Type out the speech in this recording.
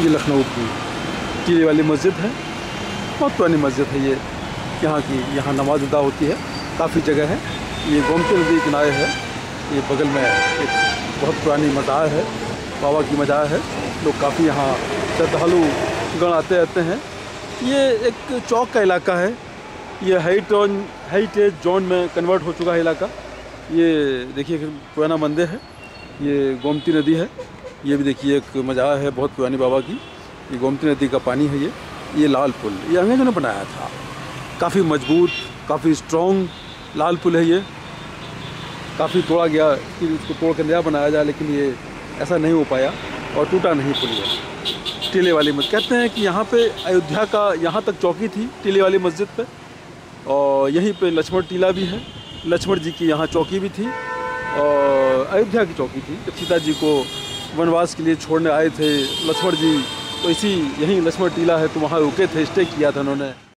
ये लखनऊ की टीले वाली मस्जिद है। बहुत पुरानी मस्जिद है ये। यहाँ की, यहाँ नमाज़ अदा होती है। काफ़ी जगह है। ये गोमती नदी किनारे है। ये बगल में एक बहुत पुरानी मज़ार है। बाबा की मज़ार है। लोग काफ़ी यहाँ श्रद्धालु गण आते रहते हैं। ये एक चौक का इलाका है। ये हेरिटोन हेरिटेज जोन में कन्वर्ट हो चुका है इलाका। ये देखिए पुराना मंदिर है। ये गोमती नदी है। ये भी देखिए एक मज़ार है बहुत पुरानी बाबा की। ये गोमती नदी का पानी है ये। ये लाल पुल। ये अंग्रेज़ों ने बनाया था। काफ़ी मज़बूत, काफ़ी स्ट्रॉन्ग लाल पुल है ये। काफ़ी तोड़ा गया कि उसको तोड़ कर नया बनाया जाए, लेकिन ये ऐसा नहीं हो पाया और टूटा नहीं पुल ये। टीले वाली मस्जिद। कहते हैं कि यहाँ पे अयोध्या का यहाँ तक चौकी थी, टीले वाली मस्जिद पे। और यहीं पे लक्ष्मण टीला भी है। लक्ष्मण जी की यहाँ चौकी भी थी और अयोध्या की चौकी थी। जब सीता जी को वनवास के लिए छोड़ने आए थे, लक्ष्मण जी। तो इसी, यहीं लक्ष्मण टीला है तो वहाँ रुके थे स्टे किया था उन्होंने।